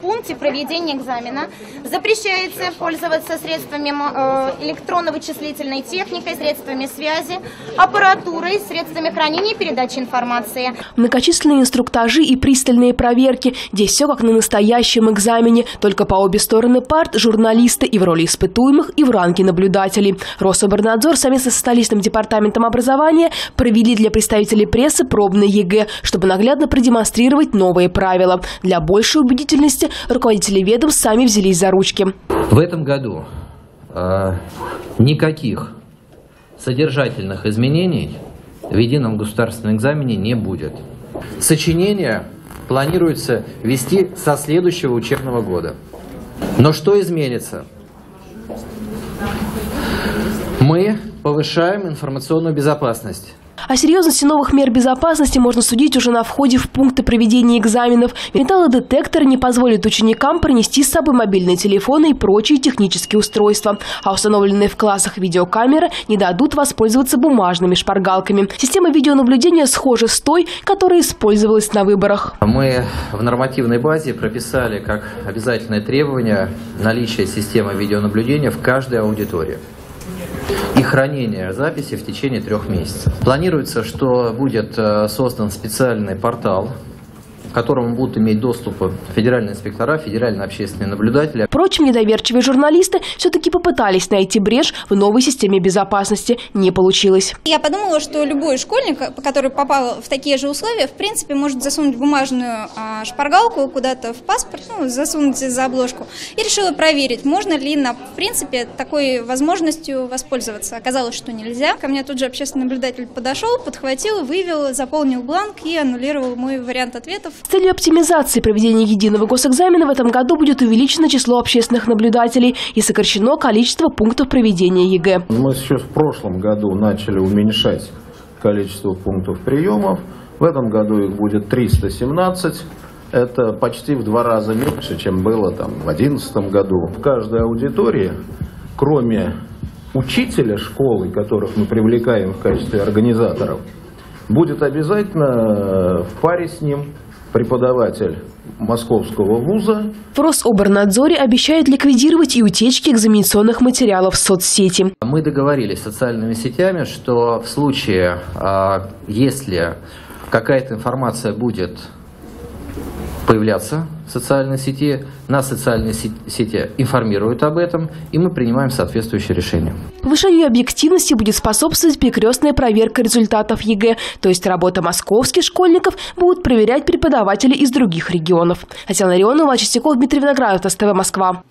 В пункте проведения экзамена запрещается пользоваться средствами э, электронно-вычислительной техникой, средствами связи, аппаратурой, средствами хранения и передачи информации. Многочисленные инструктажи и пристальные проверки. Здесь все как на настоящем экзамене. Только по обе стороны парт журналисты и в роли испытуемых, и в ранге наблюдателей. Рособрнадзор совместно со столичным департаментом образования провели для представителей прессы пробный ЕГЭ, чтобы наглядно продемонстрировать новые правила. Для большей убедительности руководители ведомств сами взялись за ручки. В этом году э, никаких содержательных изменений в едином государственном экзамене не будет. Сочинение планируется вести со следующего учебного года. Но что изменится? Мы повышаем информационную безопасность. О серьезности новых мер безопасности можно судить уже на входе в пункты проведения экзаменов. Металлодетектор не позволит ученикам принести с собой мобильные телефоны и прочие технические устройства. А установленные в классах видеокамеры не дадут воспользоваться бумажными шпаргалками. Система видеонаблюдения схожа с той, которая использовалась на выборах. Мы в нормативной базе прописали как обязательное требование наличие системы видеонаблюдения в каждой аудитории и хранение записи в течение трех месяцев. Планируется, что будет э, создан специальный портал которому будут иметь доступ федеральные инспектора, федеральные общественные наблюдатели. Впрочем, недоверчивые журналисты все-таки попытались найти брешь в новой системе безопасности. Не получилось. Я подумала, что любой школьник, который попал в такие же условия, в принципе, может засунуть бумажную а, шпаргалку куда-то в паспорт, ну, засунуть за обложку. И решила проверить, можно ли, на, в принципе, такой возможностью воспользоваться. Оказалось, что нельзя. Ко мне тут же общественный наблюдатель подошел, подхватил, вывел, заполнил бланк и аннулировал мой вариант ответов. Целью оптимизации проведения единого госэкзамена в этом году будет увеличено число общественных наблюдателей и сокращено количество пунктов проведения ЕГЭ. Мы сейчас в прошлом году начали уменьшать количество пунктов приемов. В этом году их будет 317. Это почти в два раза меньше, чем было там, в 2011 году. В каждой аудитории, кроме учителя школы, которых мы привлекаем в качестве организаторов, будет обязательно в паре с ним преподаватель Московского вуза. В Рособорнадзоре обещают ликвидировать и утечки экзаменационных материалов в соцсети. Мы договорились с социальными сетями, что в случае, а, если какая-то информация будет появляться в социальной сети, нас социальные сети информируют об этом, и мы принимаем соответствующее решение. Повышению объективности будет способствовать перекрестная проверка результатов ЕГЭ, то есть работа московских школьников будут проверять преподаватели из других регионов. Татьяна Леонова, Чистяков, Дмитрий Виноградов, СТВ Москва.